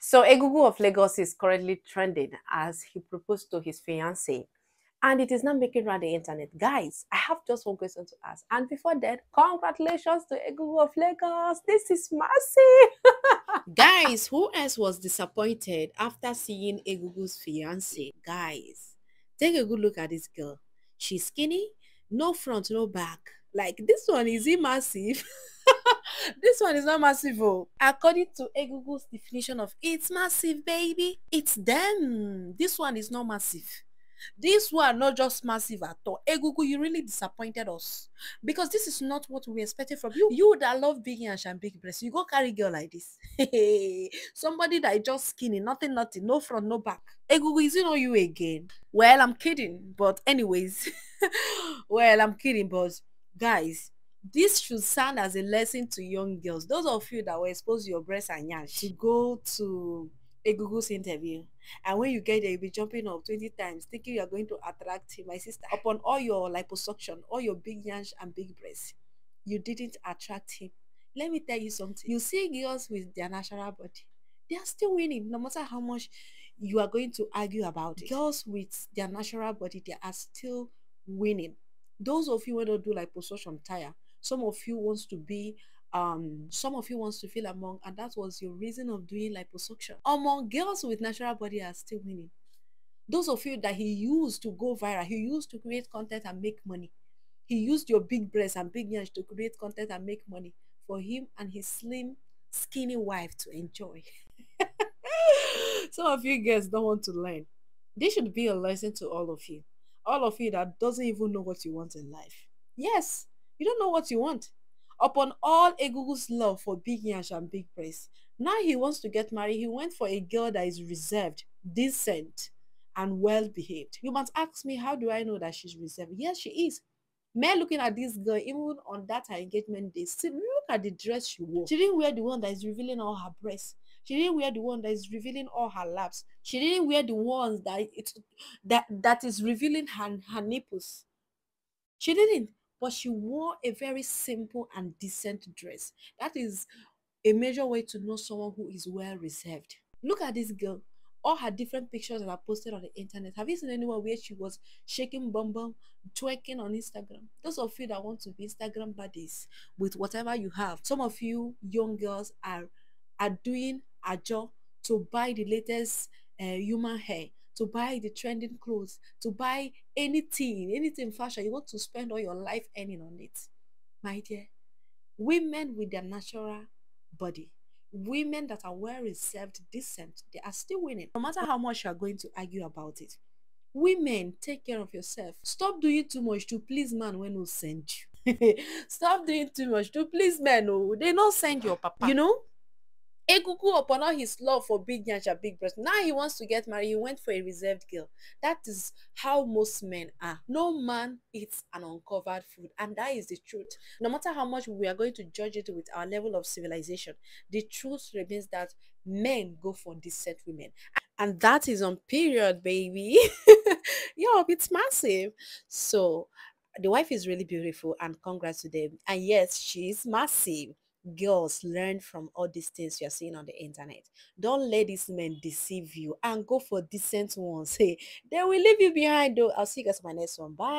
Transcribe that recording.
So Egungun of Lagos is currently trending as he proposed to his fiancée. And it is now making round the internet. Guys, I have just one question to ask. And before that, congratulations to Egungun of Lagos. This is massive. Guys, who else was disappointed after seeing Egungun's fiancée? Guys, take a good look at this girl. She's skinny, no front, no back. Like this one, is he massive? this one is not massive. Oh. According to Egungun's definition of it's massive, baby, it's them. This one is not massive. This one not just massive at all. Egungun, you really disappointed us. Because this is not what we expected from you. You that love big and big breasts, you go carry girl like this. Somebody that is just skinny, nothing, nothing, no front, no back. Egungun, is it not you again? Well, I'm kidding. But anyways, well, I'm kidding. But guys, this should sound as a lesson to young girls. Those of you that were exposed to your breasts and yash to go to a Google's interview. And when you get there, you'll be jumping up 20 times, thinking you are going to attract him. My sister, upon all your liposuction, all your big yash and big breasts, you didn't attract him. Let me tell you something. You see girls with their natural body, they are still winning, no matter how much you are going to argue about it. Girls with their natural body, they are still winning. Those of you who don't do liposuction tire, some of you wants to be um some of you wants to feel among and that was your reason of doing liposuction. Among girls with natural body are still winning. Those of you that he used to go viral he used to create content and make money. He used your big breasts and big yams to create content and make money for him and his slim skinny wife to enjoy. Some of you girls don't want to learn. This should be a lesson to all of you. All of you that doesn't even know what you want in life. Yes you don't know what you want. Upon all Egungun's love for big yash and big breasts, now he wants to get married. He went for a girl that is reserved, decent, and well behaved. You must ask me, how do I know that she's reserved? Yes, she is. Men looking at this girl, even on that her engagement day, see, look at the dress she wore. She didn't wear the one that is revealing all her breasts. She didn't wear the one that is revealing all her laps. She didn't wear the ones that it that that is revealing her, her nipples. She didn't but she wore a very simple and decent dress. That is a major way to know someone who is well reserved. Look at this girl. All her different pictures that are posted on the internet. Have you seen anyone where she was shaking bum bum, twerking on Instagram? Those of you that want to be Instagram buddies with whatever you have. Some of you young girls are are doing a job to buy the latest uh, human hair to buy the trending clothes, to buy anything, anything fashion. You want to spend all your life earning on it. My dear, women with their natural body, women that are well reserved, decent, they are still winning. No matter how much you are going to argue about it. Women, take care of yourself. Stop doing too much to please man when who send you. Stop doing too much to please men. Oh, they don't send your papa. You know, Egungun upon all his love for big yansh and big breast. Now he wants to get married. He went for a reserved girl. That is how most men are. No man eats an uncovered food. And that is the truth. No matter how much we are going to judge it with our level of civilization, the truth remains that men go for decent women. And that is on period, baby. Yo, it's massive. So the wife is really beautiful and congrats to them. And yes, she's massive girls learn from all these things you're seeing on the internet. Don't let these men deceive you and go for decent ones. Hey they will leave you behind though. I'll see you guys in my next one. Bye